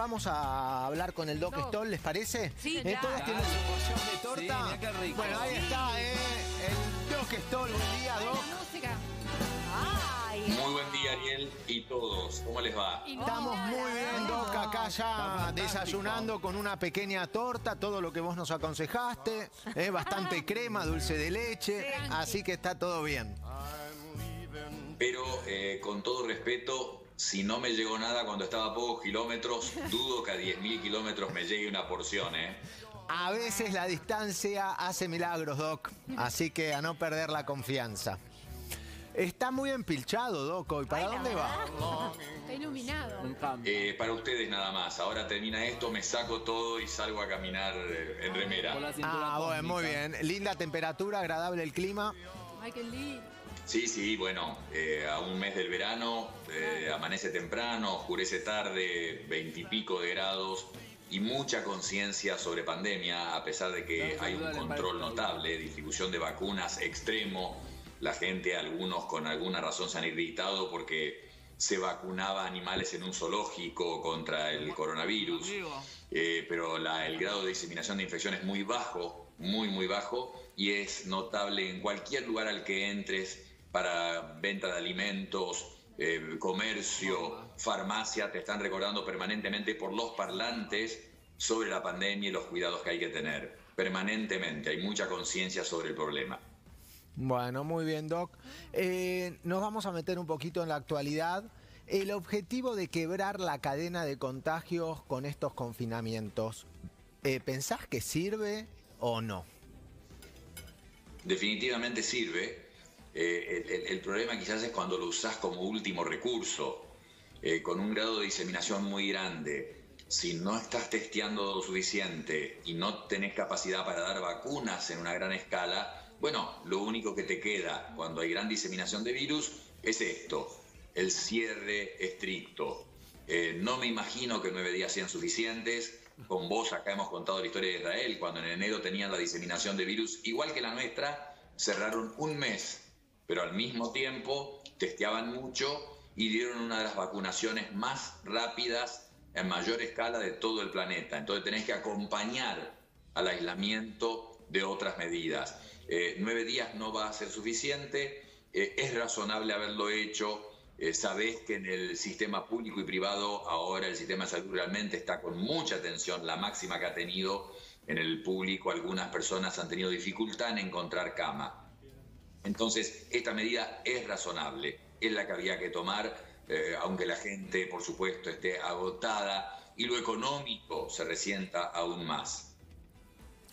vamos a hablar con el Doc Doc. Stoll, ¿les parece? Sí, ¿Eh, ya. ¿Todos tienen su porción de torta? Sí, rico. Bueno, ahí está, ¿eh? El Doc Stoll, buen día, Doc. La música. Ay. Muy buen día, Ariel y todos. ¿Cómo les va? Estamos muy bien, Doc, acá ya desayunando con una pequeña torta, todo lo que vos nos aconsejaste, ¿eh? bastante crema, dulce de leche, así que está todo bien. Pero eh, con todo respeto, si no me llegó nada cuando estaba a pocos kilómetros, dudo que a 10.000 kilómetros me llegue una porción, ¿eh? A veces la distancia hace milagros, Doc, así que a no perder la confianza. Está muy empilchado, Doc, hoy. ¿Para Ay, dónde va? Está iluminado. Eh, Para ustedes nada más. Ahora termina esto, me saco todo y salgo a caminar eh, en remera. Ah, bueno, muy bien. Linda temperatura, agradable el clima. Ay, qué lindo. Sí, sí, bueno, eh, a un mes del verano, eh, amanece temprano, oscurece tarde, veintipico de grados y mucha conciencia sobre pandemia, a pesar de que hay un control notable, distribución de vacunas extremo. La gente, algunos con alguna razón se han irritado porque se vacunaba animales en un zoológico contra el coronavirus. Eh, pero la- el grado de diseminación de infección es muy bajo, muy, muy bajo, y es notable en cualquier lugar al que entres para venta de alimentos, eh, comercio, farmacia, te están recordando permanentemente por los parlantes sobre la pandemia y los cuidados que hay que tener. Permanentemente, hay mucha conciencia sobre el problema. Bueno, muy bien, Doc. Eh, nos vamos a meter un poquito en la actualidad. El objetivo de quebrar la cadena de contagios con estos confinamientos, eh, ¿pensás que sirve o no? definitivamente sirve. Eh, el, problema quizás es cuando lo usás como último recurso, eh, con un grado de diseminación muy grande. Si no estás testeando lo suficiente y no tenés capacidad para dar vacunas en una gran escala, bueno, lo único que te queda cuando hay gran diseminación de virus es esto, el cierre estricto. Eh, no me imagino que nueve días sean suficientes. Con vos acá hemos contado la historia de Israel, cuando en enero tenían la diseminación de virus igual que la nuestra, cerraron un mes, pero al mismo tiempo testeaban mucho y dieron una de las vacunaciones más rápidas en mayor escala de todo el planeta. Entonces tenés que acompañar al aislamiento de otras medidas. Eh, nueve días no va a ser suficiente, eh, es razonable haberlo hecho. Eh, sabés que en el sistema público y privado ahora el sistema de salud realmente está con mucha atención, la máxima que ha tenido en el público. Algunas personas han tenido dificultad en encontrar cama. Entonces, esta medida es razonable, es la que había que tomar, eh, aunque la gente, por supuesto, esté agotada y lo económico se resienta aún más.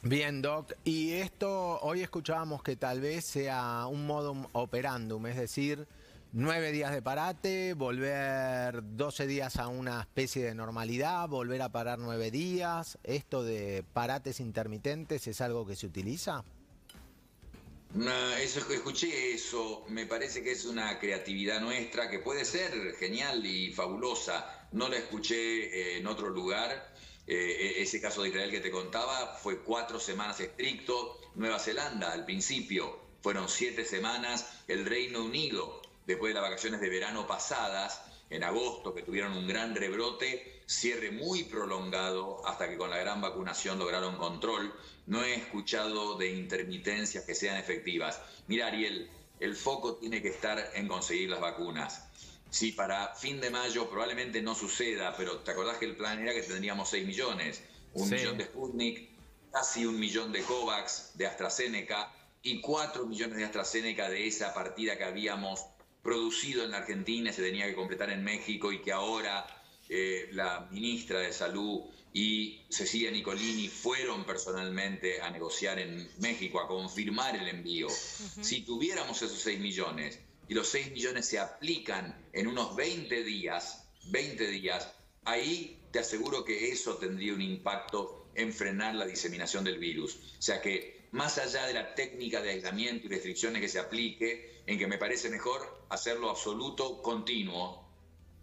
Bien, Doc. Y esto, hoy escuchábamos que tal vez sea un modo operandum, es decir, nueve días de parate, volver 12 días a una especie de normalidad, volver a parar nueve días. ¿Esto de parates intermitentes es algo que se utiliza? No, eso, escuché eso, me parece que es una creatividad nuestra que puede ser genial y fabulosa. No la escuché eh, en otro lugar. Eh, ese caso de Israel que te contaba fue cuatro semanas estricto. Nueva Zelanda al principio fueron siete semanas. El Reino Unido, después de las vacaciones de verano pasadas, en agosto, que tuvieron un gran rebrote, cierre muy prolongado hasta que con la gran vacunación lograron control. No he escuchado de intermitencias que sean efectivas. Mira, Ariel, el foco tiene que estar en conseguir las vacunas. Si para fin de mayo probablemente no suceda, pero ¿te acordás que el plan era que tendríamos 6 millones? Un Sí. millón de Sputnik, casi un millón de COVAX, de AstraZeneca y 4 millones de AstraZeneca de esa partida que habíamos producido en la Argentina, se tenía que completar en México y que ahora eh, la ministra de Salud y Cecilia Nicolini fueron personalmente a negociar en México, a confirmar el envío. Si tuviéramos esos 6 millones y los 6 millones se aplican en unos 20 días, 20 días, ahí te aseguro que eso tendría un impacto en frenar la diseminación del virus. O sea que más allá de la técnica de aislamiento y restricciones que se aplique, en que me parece mejor hacerlo absoluto, continuo,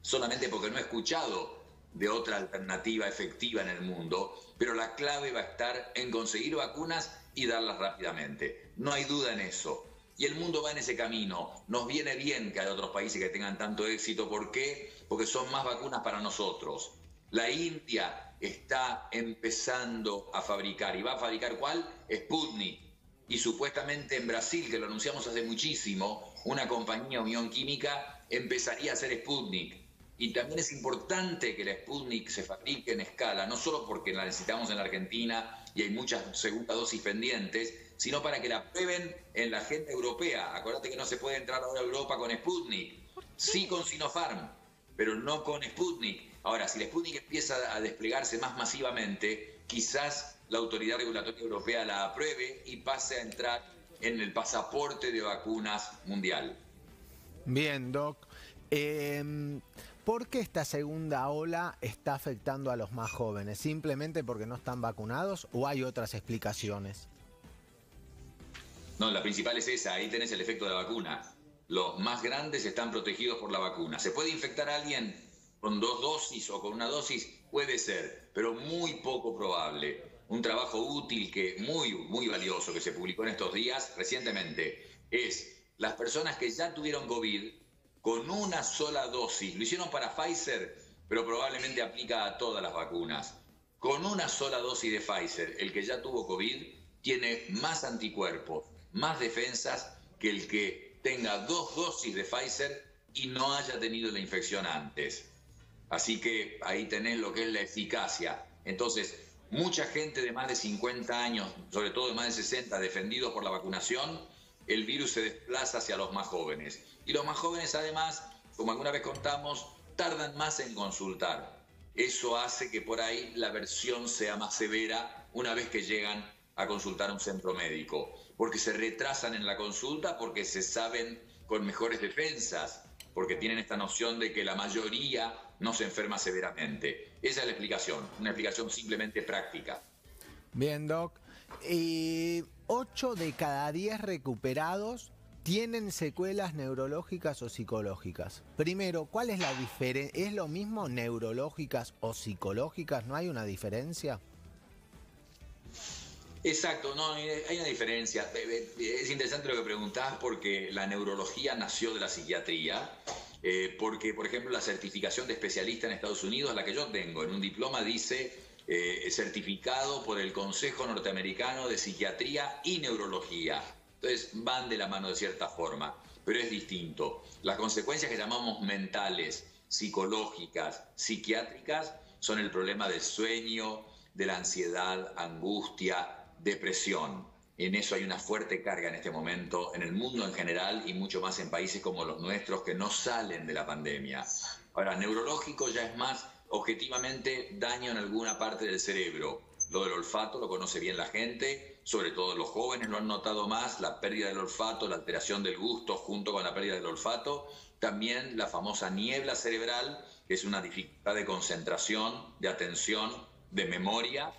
solamente porque no he escuchado de otra alternativa efectiva en el mundo, pero la clave va a estar en conseguir vacunas y darlas rápidamente. No hay duda en eso. Y el mundo va en ese camino. Nos viene bien que haya otros países que tengan tanto éxito. ¿Por qué? Porque son más vacunas para nosotros. La India está empezando a fabricar. ¿Y va a fabricar cuál? Sputnik. Y supuestamente en Brasil, que lo anunciamos hace muchísimo, una compañía Unión Química empezaría a hacer Sputnik. Y también es importante que la Sputnik se fabrique en escala, no solo porque la necesitamos en la Argentina y hay muchas segunda dosis pendientes, sino para que la prueben en la agenda europea. Acuérdate que no se puede entrar ahora a Europa con Sputnik, sí con Sinopharm, pero no con Sputnik. Ahora, si la Sputnik empieza a desplegarse más masivamente, quizás la autoridad regulatoria europea la apruebe y pase a entrar en el pasaporte de vacunas mundial. Bien, Doc. Em, ¿Por qué esta segunda ola está afectando a los más jóvenes? ¿Simplemente porque no están vacunados o hay otras explicaciones? No, la principal es esa, ahí tenés el efecto de la vacuna. Los más grandes están protegidos por la vacuna. ¿Se puede infectar a alguien con dos dosis o con una dosis? Puede ser, pero muy poco probable. Un trabajo útil que muy, muy valioso que se publicó en estos días recientemente es las personas que ya tuvieron COVID con una sola dosis. Lo hicieron para Pfizer, pero probablemente aplica a todas las vacunas. Con una sola dosis de Pfizer, el que ya tuvo COVID tiene más anticuerpos más defensas que el que tenga dos dosis de Pfizer y no haya tenido la infección antes. Así que ahí tenés lo que es la eficacia. Entonces, mucha gente de más de 50 años, sobre todo de más de 60, defendidos por la vacunación, el virus se desplaza hacia los más jóvenes. Y los más jóvenes, además, como alguna vez contamos, tardan más en consultar. Eso hace que por ahí la versión sea más severa una vez que llegan a consultar a un centro médico porque se retrasan en la consulta, porque se saben con mejores defensas, porque tienen esta noción de que la mayoría no se enferma severamente. Esa es la explicación, una explicación simplemente práctica. Bien, Doc. Y 8 de cada 10 recuperados tienen secuelas neurológicas o psicológicas. Primero, ¿cuál es la diferencia? ¿Es lo mismo neurológicas o psicológicas? ¿No hay una diferencia? Exacto, no, hay una diferencia. Es interesante lo que preguntás porque la neurología nació de la psiquiatría, eh, porque, por ejemplo, la certificación de especialista en Estados Unidos, la que yo tengo en un diploma, dice eh, certificado por el Consejo Norteamericano de Psiquiatría y Neurología. Entonces van de la mano de cierta forma, pero es distinto. Las consecuencias que llamamos mentales, psicológicas, psiquiátricas, son el problema del sueño, de la ansiedad, angustia, depresión. En eso hay una fuerte carga en este momento en el mundo en general y mucho más en países como los nuestros que no salen de la pandemia. Ahora, neurológico ya es más objetivamente daño en alguna parte del cerebro. Lo del olfato lo conoce bien la gente, sobre todo los jóvenes lo han notado más, la pérdida del olfato, la alteración del gusto junto con la pérdida del olfato. También la famosa niebla cerebral, que es una dificultad de concentración, de atención, de memoria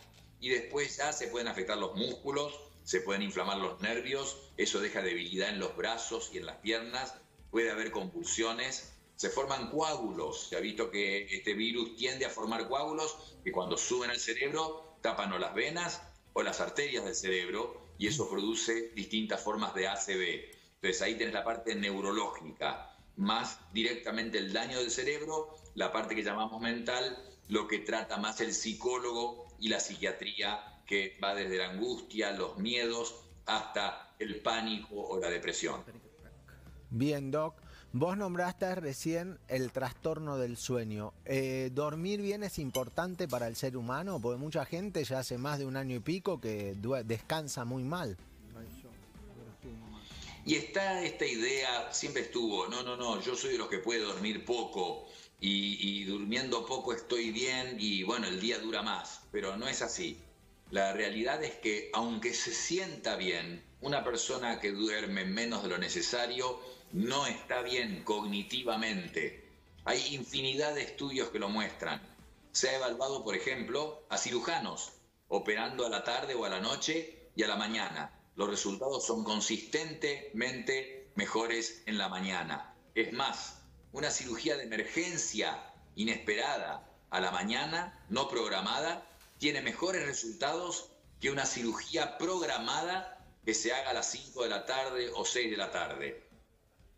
y después ya se pueden afectar los músculos, se pueden inflamar los nervios, eso deja debilidad en los brazos y en las piernas, puede haber convulsiones, se forman coágulos, se ha visto que este virus tiende a formar coágulos que cuando suben al cerebro tapan o las venas o las arterias del cerebro y eso produce distintas formas de ACV. Entonces ahí tenés la parte neurológica, más directamente el daño del cerebro, la parte que llamamos mental, lo que trata más el psicólogo y la psiquiatría que va desde la angustia, los miedos, hasta el pánico o la depresión. Bien, Doc. Vos nombraste recién el trastorno del sueño. Eh, ¿Dormir bien es importante para el ser humano? Porque mucha gente ya hace más de un año y pico que descansa muy mal. Y está esta idea, siempre estuvo, no, no, no, yo soy de los que puede dormir poco y, durmiendo poco estoy bien y bueno, el día dura más, pero no es así. La realidad es que aunque se sienta bien, una persona que duerme menos de lo necesario no está bien cognitivamente. Hay infinidad de estudios que lo muestran. Se ha evaluado, por ejemplo, a cirujanos operando a la tarde o a la noche y a la mañana. Los resultados son consistentemente mejores en la mañana. Es más, una cirugía de emergencia inesperada a la mañana, no programada, tiene mejores resultados que una cirugía programada que se haga a las 5 de la tarde o 6 de la tarde.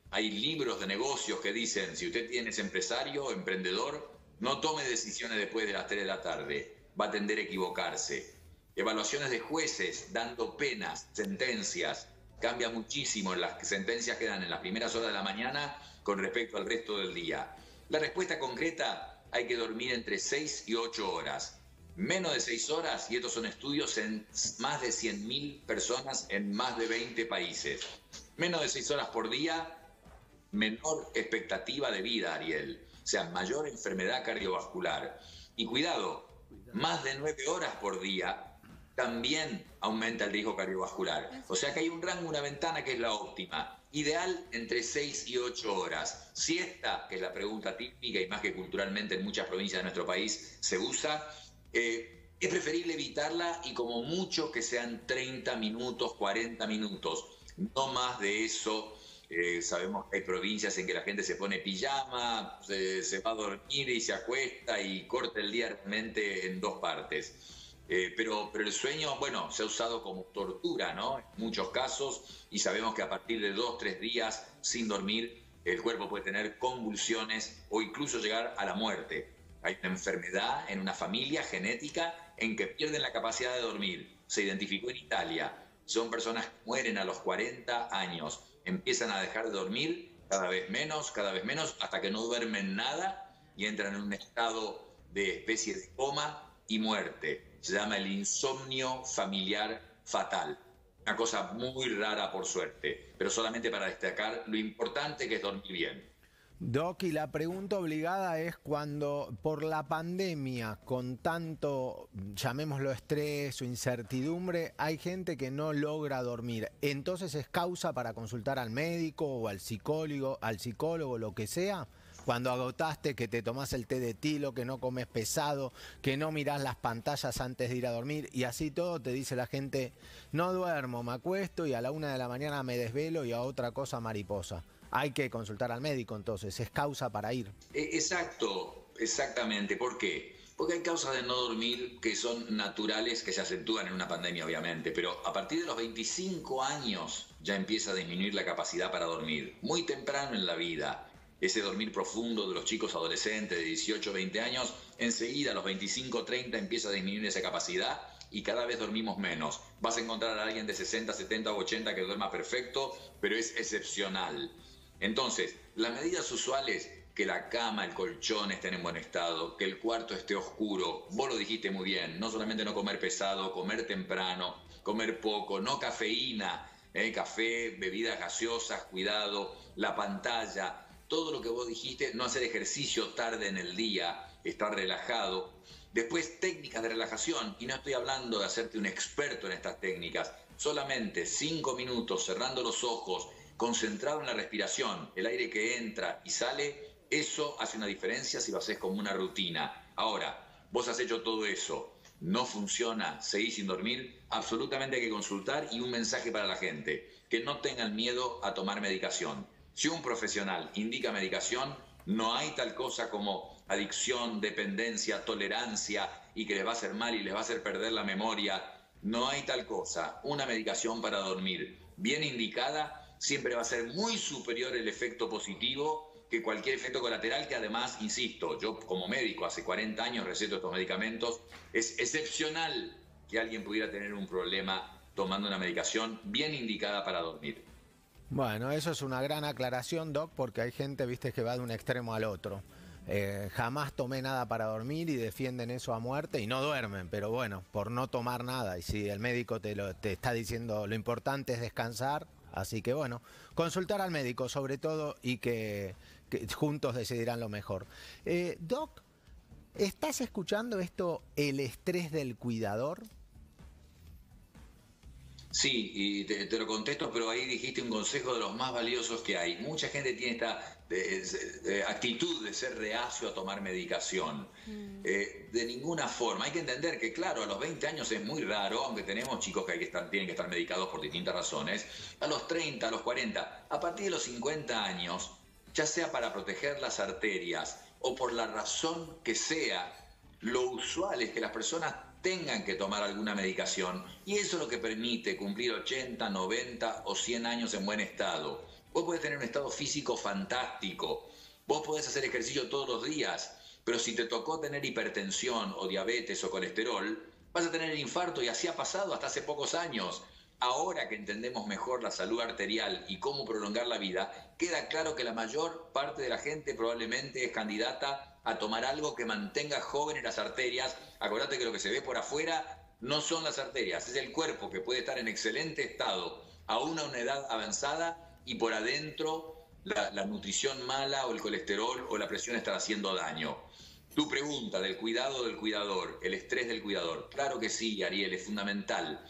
Hay libros de negocios que dicen, si usted tiene ese empresario, emprendedor, No tome decisiones después de las 3 de la tarde, va a tender a equivocarse. Evaluaciones de jueces dando penas, sentencias, cambia muchísimo. Las sentencias quedan en las primeras horas de la mañana con respecto al resto del día. La respuesta concreta, hay que dormir entre 6 y 8 horas. Menos de 6 horas, y estos son estudios en más de 100.000 personas en más de 20 países. Menos de 6 horas por día, menor expectativa de vida, Ariel. O sea, mayor enfermedad cardiovascular. Y cuidado, más de 9 horas por día también aumenta el riesgo cardiovascular. O sea que hay un rango, una ventana que es la óptima. Ideal entre 6 y 8 horas. Siesta, que es la pregunta típica y más que culturalmente en muchas provincias de nuestro país se usa, eh, es preferible evitarla y como mucho que sean 30 minutos, 40 minutos. No más de eso. Eh, sabemos que hay provincias en que la gente se pone pijama, se, se va a dormir y se acuesta y corta el día realmente en dos partes. Eh, pero, pero el sueño, bueno, se ha usado como tortura, ¿no? En muchos casos, y sabemos que a partir de dos, tres días sin dormir, el cuerpo puede tener convulsiones o incluso llegar a la muerte. Hay una enfermedad en una familia genética en que pierden la capacidad de dormir. Se identificó en Italia. Son personas que mueren a los 40 años, empiezan a dejar de dormir cada vez menos, cada vez menos, hasta que no duermen nada y entran en un estado de especie de coma y muerte se llama el insomnio familiar fatal. Una cosa muy rara por suerte, pero solamente para destacar lo importante que es dormir bien. Doc, y la pregunta obligada es cuando por la pandemia, con tanto, llamémoslo estrés o incertidumbre, hay gente que no logra dormir. Entonces es causa para consultar al médico o al psicólogo, al psicólogo, lo que sea cuando agotaste, que te tomás el té de tilo, que no comes pesado, que no mirás las pantallas antes de ir a dormir y así todo te dice la gente, no duermo, me acuesto y a la una de la mañana me desvelo y a otra cosa mariposa. Hay que consultar al médico entonces, es causa para ir. E, exacto, exactamente. ¿Por qué? Porque hay causas de no dormir que son naturales, que se acentúan en una pandemia, obviamente, pero a partir de los 25 años ya empieza a disminuir la capacidad para dormir, muy temprano en la vida ese dormir profundo de los chicos adolescentes de 18, 20 años, enseguida a los 25, 30 empieza a disminuir esa capacidad y cada vez dormimos menos. Vas a encontrar a alguien de 60, 70 o 80 que duerma perfecto, pero es excepcional. Entonces, las medidas usuales, que la cama, el colchón estén en buen estado, que el cuarto esté oscuro, vos lo dijiste muy bien, no solamente no comer pesado, comer temprano, comer poco, no cafeína, eh, café, bebidas gaseosas, cuidado, la pantalla, todo lo que vos dijiste, no hacer ejercicio tarde en el día, estar relajado. Después técnicas de relajación, y no estoy hablando de hacerte un experto en estas técnicas, solamente cinco minutos cerrando los ojos, concentrado en la respiración, el aire que entra y sale, eso hace una diferencia si lo haces como una rutina. Ahora, vos has hecho todo eso, no funciona, seguís sin dormir, absolutamente hay que consultar y un mensaje para la gente, que no tengan miedo a tomar medicación si un profesional indica medicación, no hay tal cosa como adicción, dependencia, tolerancia y que les va a hacer mal y les va a hacer perder la memoria. No hay tal cosa. Una medicación para dormir bien indicada siempre va a ser muy superior el efecto positivo que cualquier efecto colateral que además, insisto, yo como médico hace 40 años receto estos medicamentos, es excepcional que alguien pudiera tener un problema tomando una medicación bien indicada para dormir. Bueno, eso es una gran aclaración, Doc, porque hay gente, viste, que va de un extremo al otro. Eh, jamás tomé nada para dormir y defienden eso a muerte y no duermen, pero bueno, por no tomar nada. Y si el médico te, lo, te está diciendo lo importante es descansar, así que bueno, consultar al médico sobre todo y que, juntos decidirán lo mejor. Eh, Doc, ¿estás escuchando esto, el estrés del cuidador? Sí, y te, lo contesto, pero ahí dijiste un consejo de los más valiosos que hay. Mucha gente tiene esta actitud de ser reacio a tomar medicación. Mm. Eh, de ninguna forma. Hay que entender que, claro, a los 20 años es muy raro, aunque tenemos chicos que, hay que estar, tienen que estar medicados por distintas razones. A los 30, a los 40, a partir de los 50 años, ya sea para proteger las arterias o por la razón que sea, lo usual es que las personas tengan que tomar alguna medicación y eso es lo que permite cumplir 80, 90 o 100 años en buen estado. Vos podés tener un estado físico fantástico, vos podés hacer ejercicio todos los días, pero si te tocó tener hipertensión o diabetes o colesterol, vas a tener infarto y así ha pasado hasta hace pocos años. Ahora que entendemos mejor la salud arterial y cómo prolongar la vida, queda claro que la mayor parte de la gente probablemente es candidata a tomar algo que mantenga jóvenes las arterias. Acordate que lo que se ve por afuera no son las arterias, es el cuerpo que puede estar en excelente estado a una edad avanzada y por adentro la, la nutrición mala o el colesterol o la presión están haciendo daño. Tu pregunta del cuidado del cuidador, el estrés del cuidador. Claro que sí, Ariel, es fundamental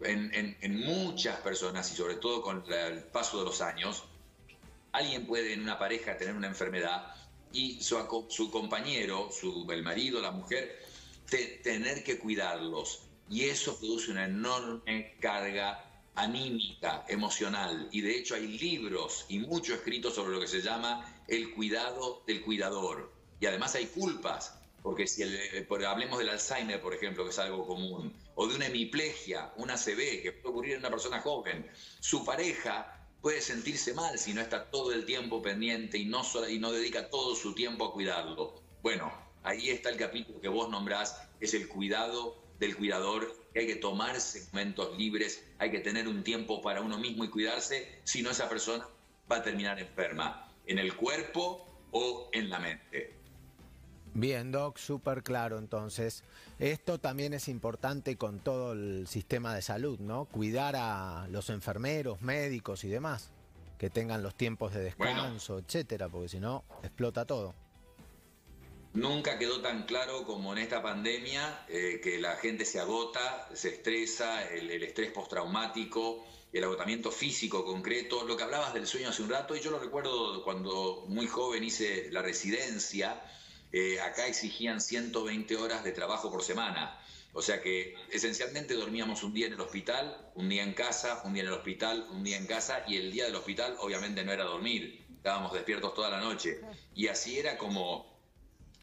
en, muchas personas y sobre todo con el paso de los años, alguien puede en una pareja tener una enfermedad y su, compañero, su, el marido, la mujer, tener que cuidarlos. Y eso produce una enorme carga anímica, emocional. Y de hecho hay libros y mucho escrito sobre lo que se llama el cuidado del cuidador. Y además hay culpas porque si el, hablemos del Alzheimer, por ejemplo, que es algo común, o de una hemiplegia, una CB, que puede ocurrir en una persona joven, su pareja puede sentirse mal si no está todo el tiempo pendiente y no, y no dedica todo su tiempo a cuidarlo. Bueno, ahí está el capítulo que vos nombrás, es el cuidado del cuidador, que hay que tomar segmentos libres, hay que tener un tiempo para uno mismo y cuidarse, si no esa persona va a terminar enferma, en el cuerpo o en la mente. Bien, Doc, súper claro entonces. Esto también es importante con todo el sistema de salud, ¿no? Cuidar a los enfermeros, médicos y demás, que tengan los tiempos de descanso, etcétera, porque si no, explota todo. Nunca quedó tan claro como en esta pandemia eh, que la gente se agota, se estresa, el, el estrés postraumático, el agotamiento físico concreto. Lo que hablabas del sueño hace un rato, y yo lo recuerdo cuando muy joven hice la residencia eh, acá exigían 120 horas de trabajo por semana. O sea que esencialmente dormíamos un día en el hospital, un día en casa, un día en el hospital, un día en casa y el día del hospital obviamente no era dormir, estábamos despiertos toda la noche. Y así era como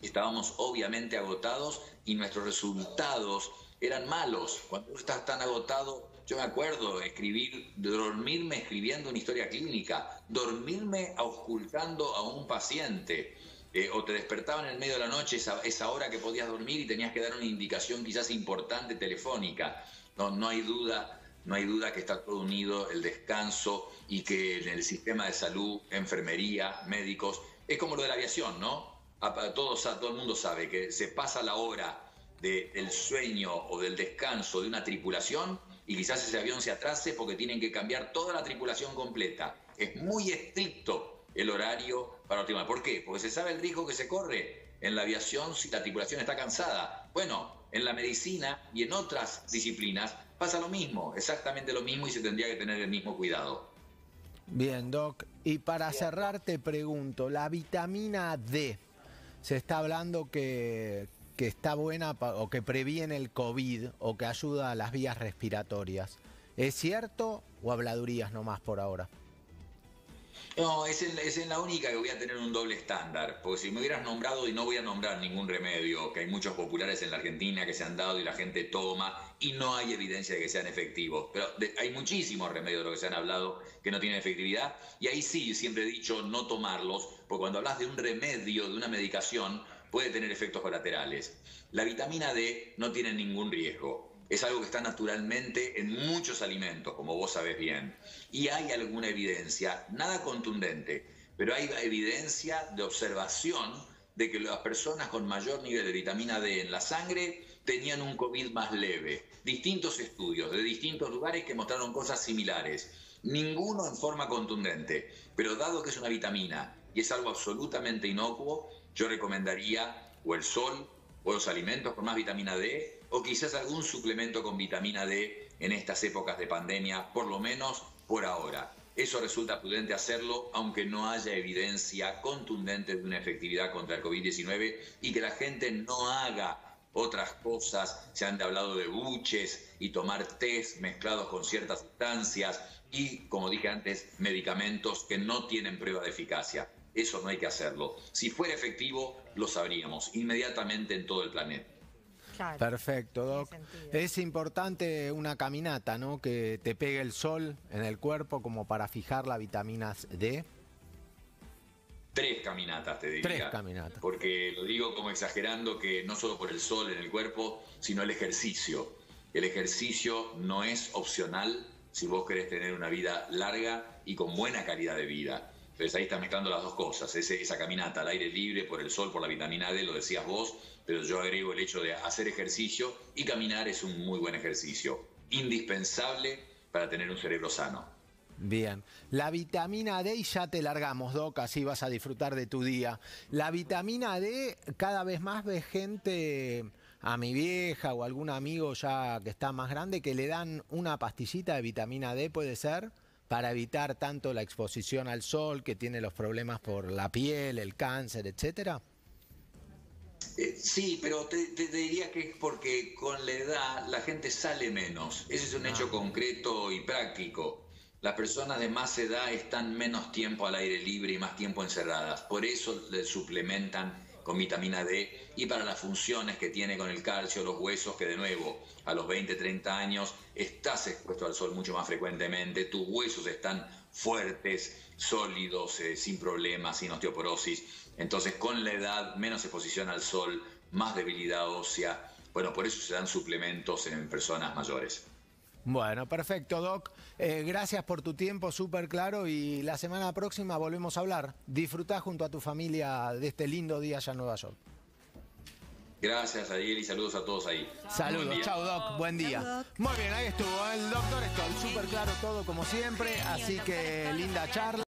estábamos obviamente agotados y nuestros resultados eran malos. Cuando estás tan agotado, yo me acuerdo escribir, dormirme escribiendo una historia clínica, dormirme auscultando a un paciente. Eh, o te despertaban en el medio de la noche, esa, esa, hora que podías dormir y tenías que dar una indicación quizás importante telefónica. No, no hay duda, no hay duda que está todo unido, el descanso y que en el sistema de salud, enfermería, médicos, es como lo de la aviación, ¿no? A, todos, a, todo el mundo sabe que se pasa la hora del sueño o del descanso de una tripulación y quizás ese avión se atrase porque tienen que cambiar toda la tripulación completa. Es muy estricto el horario para optimar. ¿Por qué? Porque se sabe el riesgo que se corre en la aviación si la tripulación está cansada. Bueno, en la medicina y en otras disciplinas pasa lo mismo, exactamente lo mismo y se tendría que tener el mismo cuidado. Bien, Doc. Y para cerrar te pregunto, la vitamina D, se está hablando que, que está buena o que previene el COVID o que ayuda a las vías respiratorias. ¿Es cierto o habladurías nomás por ahora? No, es en, la única que voy a tener un doble estándar, porque si me hubieras nombrado, y no voy a nombrar ningún remedio, que hay muchos populares en la Argentina que se han dado y la gente toma, y no hay evidencia de que sean efectivos, pero hay muchísimos remedios de los que se han hablado que no tienen efectividad, y ahí sí, siempre he dicho no tomarlos, porque cuando hablas de un remedio, de una medicación, puede tener efectos colaterales. La vitamina D no tiene ningún riesgo es algo que está naturalmente en muchos alimentos, como vos sabés bien. Y hay alguna evidencia, nada contundente, pero hay evidencia de observación de que las personas con mayor nivel de vitamina D en la sangre tenían un COVID más leve. Distintos estudios de distintos lugares que mostraron cosas similares. Ninguno en forma contundente, pero dado que es una vitamina y es algo absolutamente inocuo, yo recomendaría o el sol o los alimentos con más vitamina D o quizás algún suplemento con vitamina D en estas épocas de pandemia, por lo menos por ahora. Eso resulta prudente hacerlo aunque no haya evidencia contundente de una efectividad contra el COVID-19 y que la gente no haga otras cosas. Se han hablado de buches y tomar test mezclados con ciertas sustancias y, como dije antes, medicamentos que no tienen prueba de eficacia. Eso no hay que hacerlo. Si fuera efectivo, lo sabríamos inmediatamente en todo el planeta. Perfecto, Doc. Es importante una caminata, ¿no? Que te pegue el sol en el cuerpo como para fijar la vitamina D. Tres caminatas, te diría. Tres caminatas. Porque lo digo como exagerando que no solo por el sol en el cuerpo, sino el ejercicio. El ejercicio no es opcional si vos querés tener una vida larga y con buena calidad de vida. Entonces ahí estás mezclando las dos cosas, esa caminata al aire libre, por el sol, por la vitamina D, lo decías vos, pero yo agrego el hecho de hacer ejercicio y caminar es un muy buen ejercicio, indispensable para tener un cerebro sano. Bien, la vitamina D y ya te largamos, Doc, así vas a disfrutar de tu día. La vitamina D, cada vez más ves gente, a mi vieja o algún amigo ya que está más grande, que le dan una pastillita de vitamina D, puede ser, para evitar tanto la exposición al sol, que tiene los problemas por la piel, el cáncer, etcétera. Eh, sí, pero te, te, diría que es porque con la edad la gente sale menos. Ese es un hecho Ah. concreto y práctico. Las personas de más edad están menos tiempo al aire libre y más tiempo encerradas. Por eso le suplementan con vitamina D y para las funciones que tiene con el calcio, los huesos, que de nuevo a los 20, 30 años estás expuesto al sol mucho más frecuentemente, tus huesos están fuertes, sólidos, eh, sin problemas, sin osteoporosis. Entonces con la edad menos exposición al sol, más debilidad ósea. Bueno, por eso se dan suplementos en personas mayores. Bueno, perfecto, Doc. Eh, gracias por tu tiempo, súper claro. Y la semana próxima volvemos a hablar. Disfrutá junto a tu familia de este lindo día allá en Nueva York. Gracias, Ariel, y saludos a todos ahí. Saludos, chao Doc, buen día. Chau, Doc. Muy bien, ahí estuvo el doctor Stoll, súper claro todo como siempre, así que linda charla.